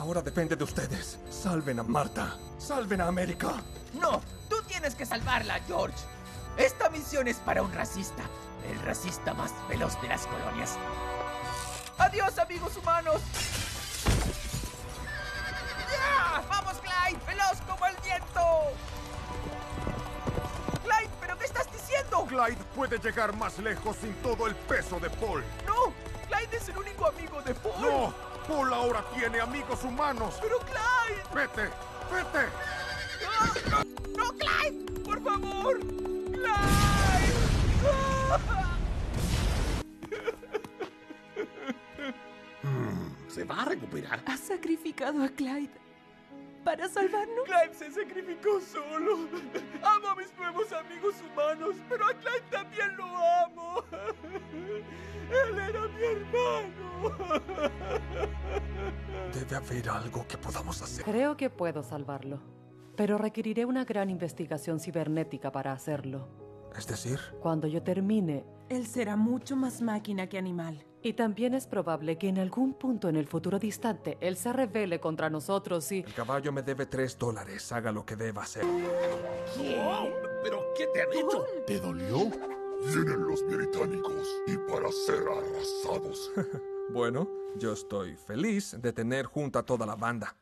Ahora depende de ustedes. Salven a Marta. Salven a América. No, tú tienes que salvarla, George. Esta misión es para un racista, el racista más veloz de las colonias. Adiós, amigos humanos. ¡Ya! ¡Vamos, Clyde! ¡Veloz como el viento! Clyde, ¿pero qué estás diciendo? Clyde puede llegar más lejos sin todo el peso de Paul. No, Clyde es el único amigo de Paul. ¡No! Paul ahora tiene amigos humanos. Pero Clyde. ¡Vete! ¡Vete! ¡No, no, Clyde! ¡Por favor! ¡Clyde! Se va a recuperar. Has sacrificado a Clyde para salvarnos. Clyde se sacrificó solo. Amo a mis nuevos amigos humanos, pero a Clyde también lo amo. Él era mi hermano. Debe haber algo que podamos hacer. Creo que puedo salvarlo, pero requeriré una gran investigación cibernética para hacerlo. Es decir, Cuando yo termine, Él será mucho más máquina que animal. y también es probable que en algún punto en el futuro distante él se revele contra nosotros y... el caballo me debe tres dólares. Haga lo que deba hacer. Oh, ¿Pero qué te han hecho? ¿Te dolió? Vienen los británicos y para ser arrasados. Bueno, yo estoy feliz de tener junto a toda la banda.